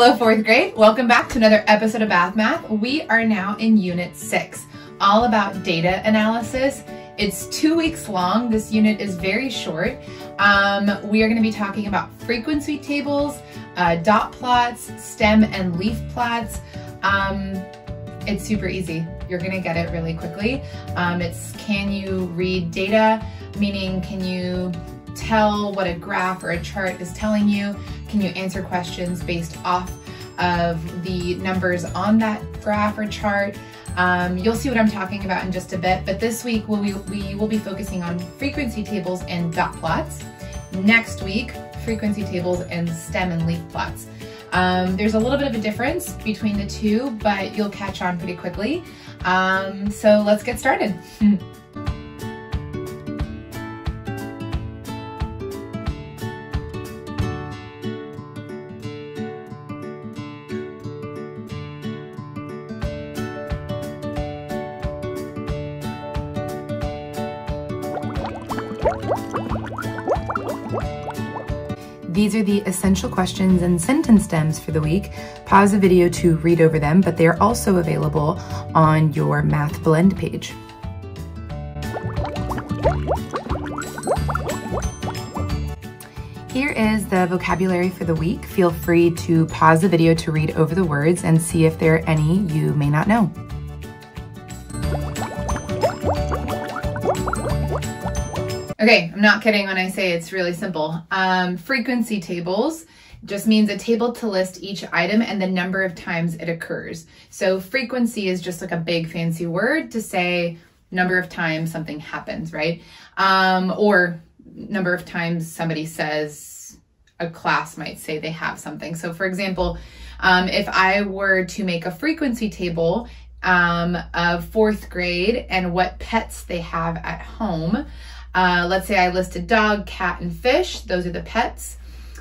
Hello, fourth grade. Welcome back to another episode of Bath Math. We are now in Unit 6, all about data analysis. It's two weeks long. This unit is very short. Um, we are going to be talking about frequency tables, uh, dot plots, stem and leaf plots. Um, it's super easy. You're going to get it really quickly. Um, it's can you read data, meaning can you tell what a graph or a chart is telling you? Can you answer questions based off of the numbers on that graph or chart? Um, you'll see what I'm talking about in just a bit, but this week we'll, we, we will be focusing on frequency tables and dot plots. Next week, frequency tables and stem and leaf plots. Um, there's a little bit of a difference between the two, but you'll catch on pretty quickly. Um, so let's get started. These are the essential questions and sentence stems for the week. Pause the video to read over them, but they are also available on your Math Blend page. Here is the vocabulary for the week. Feel free to pause the video to read over the words and see if there are any you may not know. Okay, I'm not kidding when I say it's really simple. Um, frequency tables just means a table to list each item and the number of times it occurs. So frequency is just like a big fancy word to say number of times something happens, right? Um, or number of times somebody says, a class might say they have something. So for example, um, if I were to make a frequency table um, of fourth grade and what pets they have at home, uh, let's say I listed dog, cat, and fish. Those are the pets.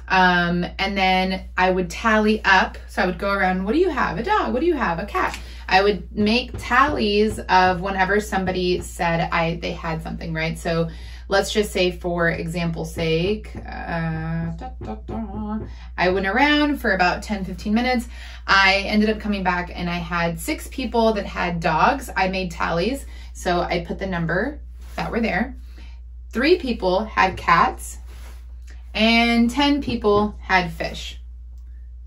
Um, and then I would tally up. So I would go around, what do you have? A dog. What do you have? A cat. I would make tallies of whenever somebody said I they had something, right? So let's just say for example's sake, uh, da, da, da, I went around for about 10, 15 minutes. I ended up coming back and I had six people that had dogs. I made tallies. So I put the number that were there. Three people had cats and 10 people had fish.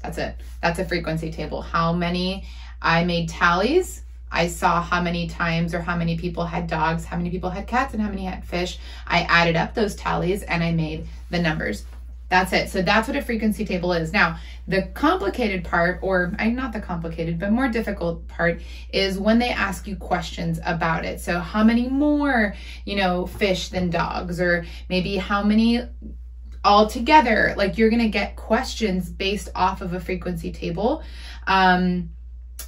That's it. That's a frequency table. How many I made tallies. I saw how many times or how many people had dogs, how many people had cats, and how many had fish. I added up those tallies and I made the numbers. That's it. So that's what a frequency table is. Now, the complicated part, or not the complicated, but more difficult part is when they ask you questions about it. So how many more, you know, fish than dogs, or maybe how many all together? Like you're going to get questions based off of a frequency table. Um,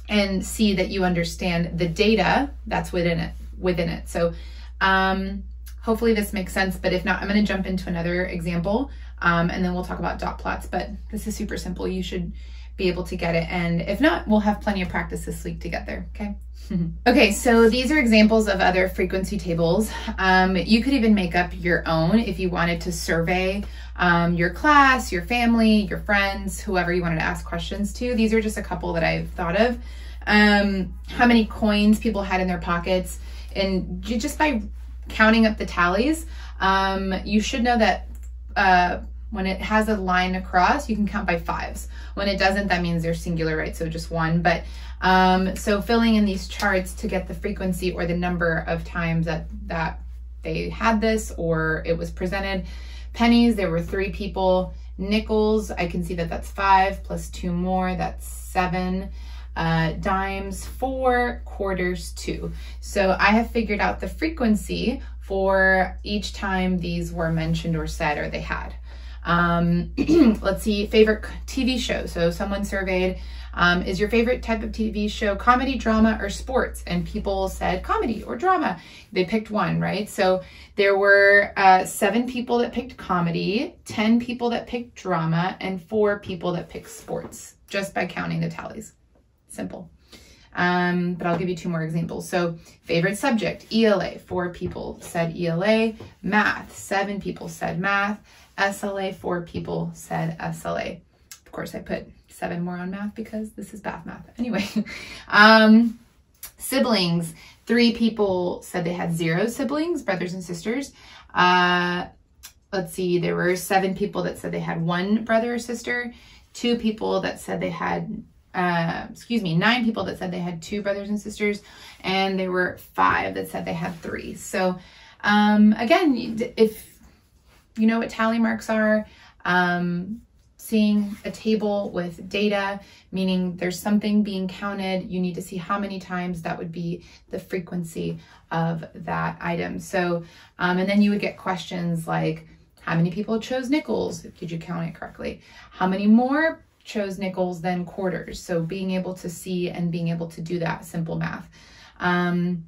and see that you understand the data that's within it within it. So um, hopefully this makes sense, but if not, I'm going to jump into another example um, and then we'll talk about dot plots, but this is super simple. You should be able to get it. And if not, we'll have plenty of practice this week to get there, okay? okay, so these are examples of other frequency tables. Um, you could even make up your own if you wanted to survey um, your class, your family, your friends, whoever you wanted to ask questions to. These are just a couple that I've thought of. Um, how many coins people had in their pockets. And just by counting up the tallies, um, you should know that uh, when it has a line across, you can count by fives. When it doesn't, that means they're singular, right? So just one. But um, so filling in these charts to get the frequency or the number of times that, that they had this or it was presented. Pennies, there were three people. Nickels, I can see that that's five plus two more, that's seven. Uh, dimes, four, quarters, two. So I have figured out the frequency for each time these were mentioned or said or they had. Um, let's see, favorite TV show. So someone surveyed, um, is your favorite type of TV show comedy, drama, or sports? And people said comedy or drama. They picked one, right? So there were uh, seven people that picked comedy, 10 people that picked drama, and four people that picked sports, just by counting the tallies. Simple. Um, but I'll give you two more examples. So favorite subject, ELA, four people said ELA. Math, seven people said math. SLA, four people said SLA. Of course I put seven more on math because this is bath math. Anyway, um, siblings, three people said they had zero siblings, brothers and sisters. Uh, let's see, there were seven people that said they had one brother or sister, two people that said they had, uh, excuse me, nine people that said they had two brothers and sisters, and there were five that said they had three. So, um, again, if you know what tally marks are, um, seeing a table with data, meaning there's something being counted, you need to see how many times that would be the frequency of that item. So, um, and then you would get questions like, how many people chose nickels? Did you count it correctly? How many more chose nickels then quarters? So being able to see and being able to do that simple math. Um,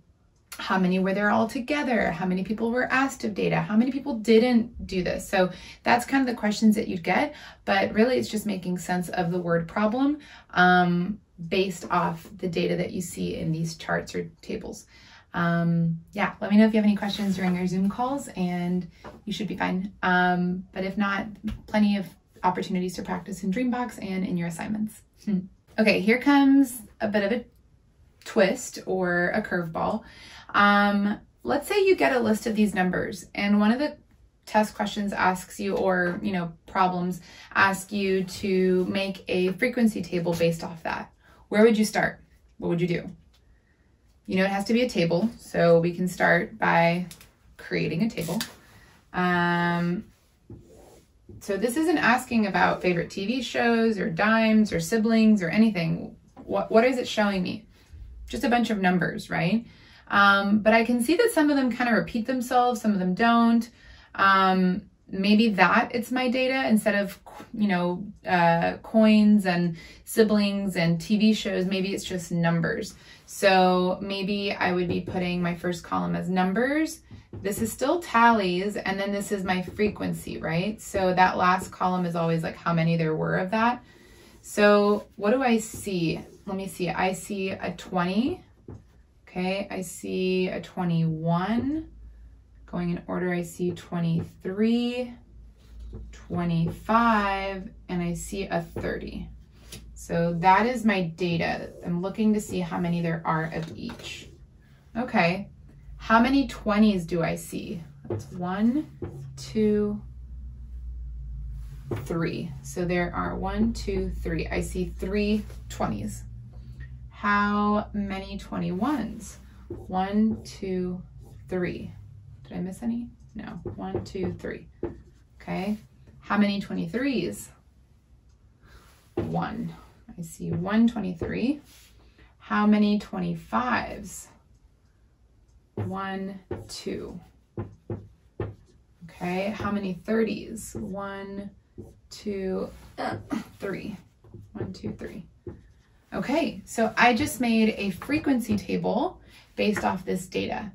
how many were there all together? How many people were asked of data? How many people didn't do this? So that's kind of the questions that you'd get, but really it's just making sense of the word problem um, based off the data that you see in these charts or tables. Um, yeah, let me know if you have any questions during your Zoom calls and you should be fine. Um, but if not, plenty of opportunities to practice in Dreambox and in your assignments. okay, here comes a bit of a twist or a curveball. Um, let's say you get a list of these numbers and one of the test questions asks you or you know problems ask you to make a frequency table based off that. Where would you start? What would you do? You know it has to be a table so we can start by creating a table. Um, so this isn't asking about favorite tv shows or dimes or siblings or anything. What, what is it showing me? Just a bunch of numbers right? Um, but I can see that some of them kind of repeat themselves, some of them don't. Um, maybe that it's my data instead of, you know, uh, coins and siblings and TV shows, maybe it's just numbers. So maybe I would be putting my first column as numbers. This is still tallies, and then this is my frequency, right? So that last column is always like how many there were of that. So what do I see? Let me see. I see a 20. Okay, I see a 21. Going in order, I see 23, 25, and I see a 30. So that is my data. I'm looking to see how many there are of each. Okay, how many 20s do I see? That's one, two, three. So there are one, two, three. I see three 20s how many 21s? One, two, three. Did I miss any? No. One, two, three. Okay. How many 23s? One. I see one 23. How many 25s? One, two. Okay. How many 30s? One, two, three. One, two, three. Okay, so I just made a frequency table based off this data.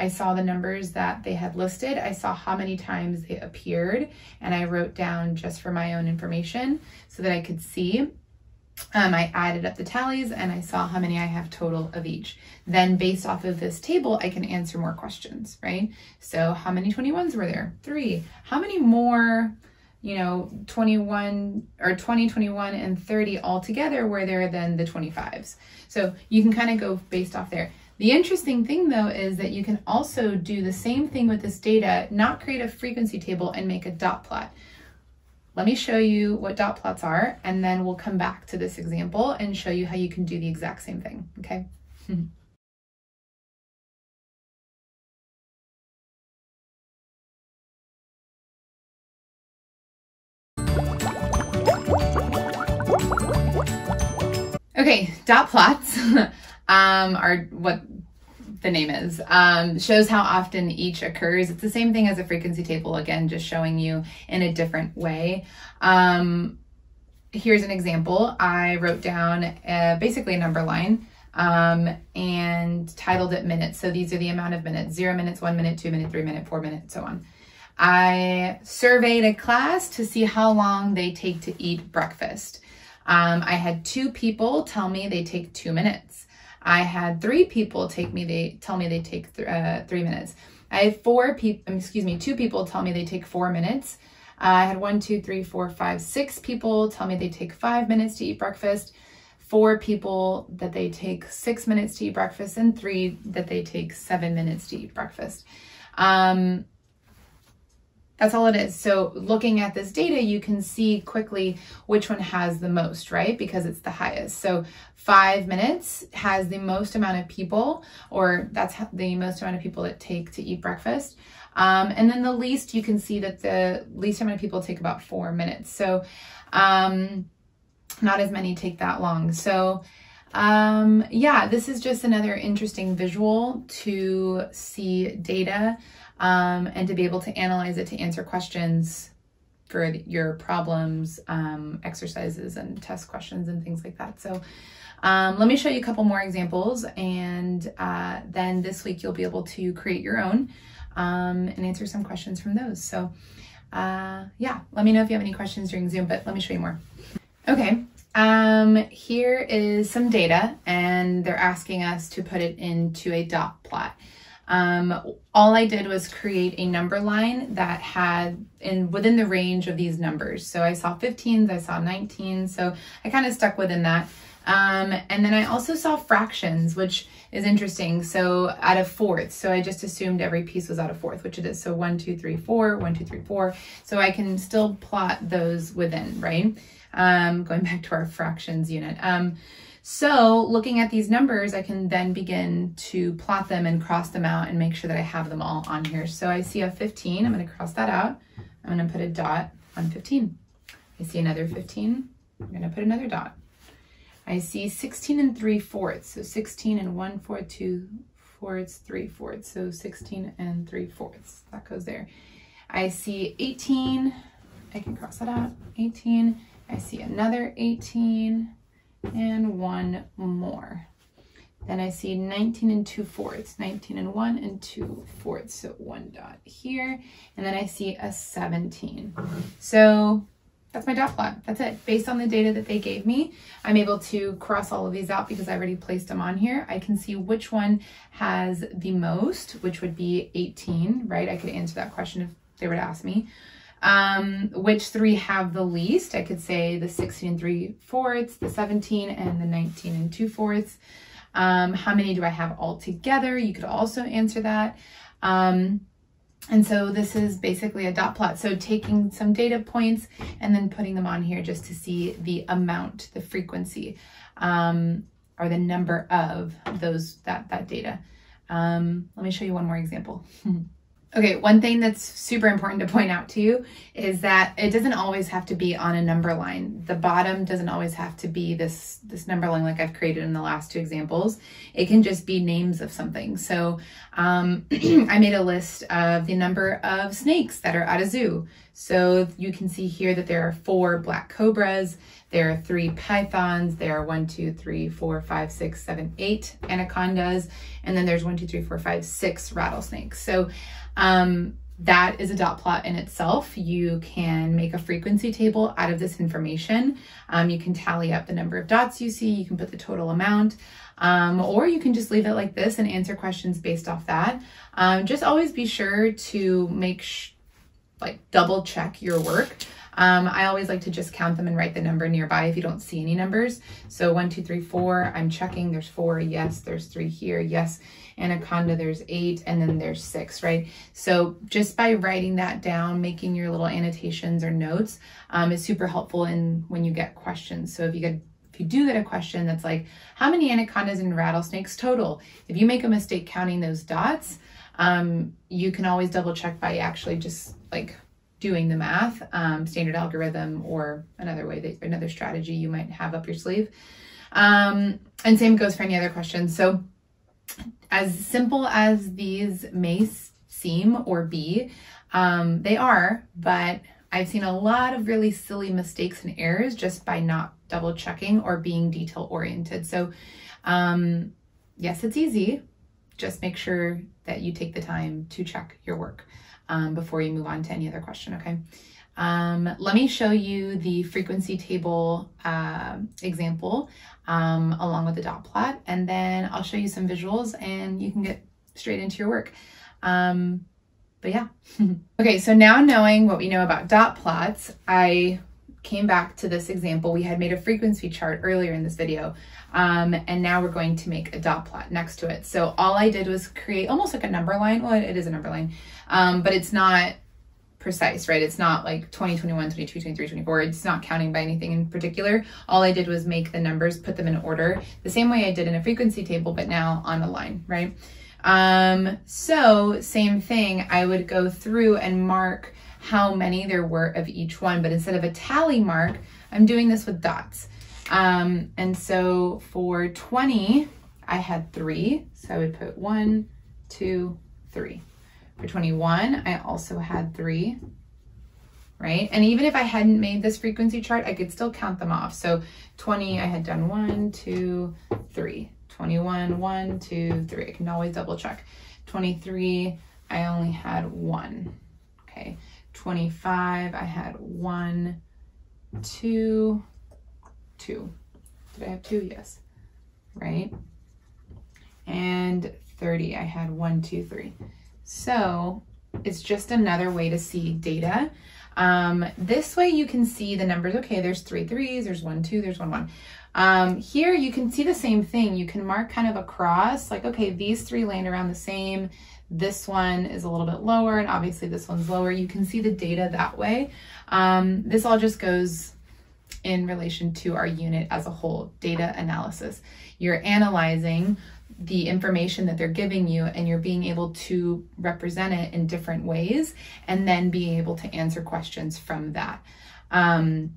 I saw the numbers that they had listed. I saw how many times they appeared and I wrote down just for my own information so that I could see. Um, I added up the tallies and I saw how many I have total of each. Then based off of this table, I can answer more questions, right? So how many 21s were there? Three. How many more you know, 21 or 20, 21, and 30 all together were there than the 25s. So you can kind of go based off there. The interesting thing though is that you can also do the same thing with this data, not create a frequency table and make a dot plot. Let me show you what dot plots are, and then we'll come back to this example and show you how you can do the exact same thing, okay? Okay, dot plots um, are what the name is. Um, shows how often each occurs. It's the same thing as a frequency table, again, just showing you in a different way. Um, here's an example. I wrote down a, basically a number line um, and titled it minutes. So these are the amount of minutes, zero minutes, one minute, two minute, three minute, four minutes, so on. I surveyed a class to see how long they take to eat breakfast. Um, I had two people tell me they take two minutes. I had three people take me, they tell me they take th uh, three minutes. I had four people, um, excuse me, two people tell me they take four minutes. I had one, two, three, four, five, six people tell me they take five minutes to eat breakfast, four people that they take six minutes to eat breakfast, and three that they take seven minutes to eat breakfast. Um, that's all it is. So looking at this data, you can see quickly which one has the most, right? Because it's the highest. So five minutes has the most amount of people, or that's the most amount of people that take to eat breakfast. Um, and then the least, you can see that the least amount of people take about four minutes. So um, not as many take that long. So um, yeah, this is just another interesting visual to see data um, and to be able to analyze it to answer questions for your problems, um, exercises, and test questions and things like that. So um, let me show you a couple more examples, and uh, then this week you'll be able to create your own um, and answer some questions from those. So uh, yeah, let me know if you have any questions during Zoom, but let me show you more. Okay, um, here is some data, and they're asking us to put it into a dot plot. Um, all I did was create a number line that had in within the range of these numbers. So I saw 15s, I saw 19s, so I kind of stuck within that. Um, and then I also saw fractions, which is interesting. So out of fourths, so I just assumed every piece was out of fourth, which it is. So one, two, three, four, one, two, three, four. So I can still plot those within, right? Um, going back to our fractions unit. Um, so looking at these numbers, I can then begin to plot them and cross them out and make sure that I have them all on here. So I see a 15, I'm gonna cross that out. I'm gonna put a dot on 15. I see another 15, I'm gonna put another dot. I see 16 and 3 fourths, so 16 and 1 fourth, 2 fourths, 3 fourths, so 16 and 3 fourths, that goes there. I see 18, I can cross that out, 18. I see another 18, and one more. Then I see 19 and 2 fourths, 19 and 1 and 2 fourths, so one dot here. And then I see a 17. So that's my dot plot. That's it. Based on the data that they gave me, I'm able to cross all of these out because I already placed them on here. I can see which one has the most, which would be 18, right? I could answer that question if they were to ask me. Um, which three have the least? I could say the 16 and 3 fourths, the 17 and the 19 and 2 fourths. Um, how many do I have all together? You could also answer that. Um, and so this is basically a dot plot. So taking some data points and then putting them on here just to see the amount, the frequency, um, or the number of those that, that data. Um, let me show you one more example. Okay, one thing that's super important to point out to you is that it doesn't always have to be on a number line. The bottom doesn't always have to be this, this number line like I've created in the last two examples. It can just be names of something. So um, I made a list of the number of snakes that are at a zoo. So you can see here that there are four black cobras, there are three pythons, there are one, two, three, four, five, six, seven, eight anacondas, and then there's one, two, three, four, five, six rattlesnakes. So um, that is a dot plot in itself. You can make a frequency table out of this information. Um, you can tally up the number of dots you see, you can put the total amount, um, or you can just leave it like this and answer questions based off that. Um, just always be sure to make like double check your work. Um, I always like to just count them and write the number nearby if you don't see any numbers. So one, two, three, four, I'm checking, there's four, yes, there's three here, yes, anaconda, there's eight, and then there's six, right? So just by writing that down, making your little annotations or notes um, is super helpful in when you get questions. So if you get if you do get a question that's like, how many anacondas and rattlesnakes total? If you make a mistake counting those dots, um, you can always double check by actually just like doing the math, um, standard algorithm, or another way that another strategy you might have up your sleeve. Um, and same goes for any other questions. So as simple as these may seem or be, um, they are, but I've seen a lot of really silly mistakes and errors just by not double checking or being detail oriented. So um, yes, it's easy. Just make sure that you take the time to check your work um, before you move on to any other question, okay? Um, let me show you the frequency table uh, example um, along with the dot plot, and then I'll show you some visuals and you can get straight into your work. Um, but yeah. okay, so now knowing what we know about dot plots, I came back to this example. We had made a frequency chart earlier in this video, um, and now we're going to make a dot plot next to it. So all I did was create almost like a number line. Well, it is a number line, um, but it's not precise, right? It's not like 20, 21, 22, 23, 24. It's not counting by anything in particular. All I did was make the numbers, put them in order, the same way I did in a frequency table, but now on a line, right? Um, so same thing, I would go through and mark how many there were of each one, but instead of a tally mark, I'm doing this with dots. Um, and so for 20, I had three. So I would put one, two, three. For 21, I also had three, right? And even if I hadn't made this frequency chart, I could still count them off. So 20, I had done one, two, three. 21, one, two, three. I can always double check. 23, I only had one, okay? 25, I had one, two, two. Did I have two? Yes, right? And 30, I had one, two, three. So it's just another way to see data. Um, this way you can see the numbers. Okay, there's three threes, there's one, two, there's one, one. Um, here you can see the same thing. You can mark kind of across like, okay, these three land around the same. This one is a little bit lower and obviously this one's lower. You can see the data that way. Um, this all just goes in relation to our unit as a whole, data analysis. You're analyzing the information that they're giving you and you're being able to represent it in different ways and then being able to answer questions from that. Um,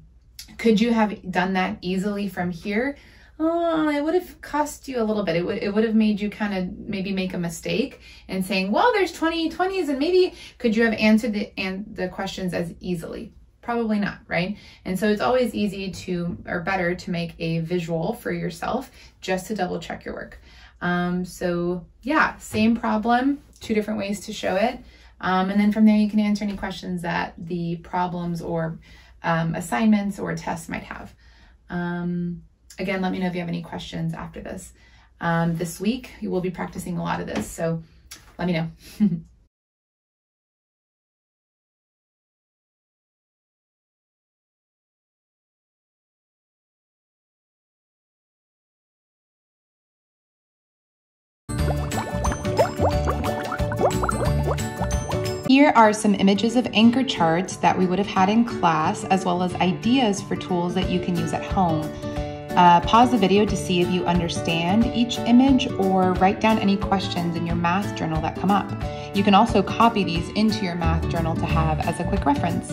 could you have done that easily from here? Oh, it would have cost you a little bit. It would it would have made you kind of maybe make a mistake and saying, well, there's 20 20s and maybe could you have answered the and the questions as easily? Probably not, right? And so it's always easy to or better to make a visual for yourself just to double check your work. Um, so yeah, same problem, two different ways to show it. Um, and then from there you can answer any questions that the problems or um, assignments or tests might have. Again, let me know if you have any questions after this. Um, this week, you will be practicing a lot of this, so let me know. Here are some images of anchor charts that we would have had in class, as well as ideas for tools that you can use at home. Uh, pause the video to see if you understand each image or write down any questions in your math journal that come up. You can also copy these into your math journal to have as a quick reference.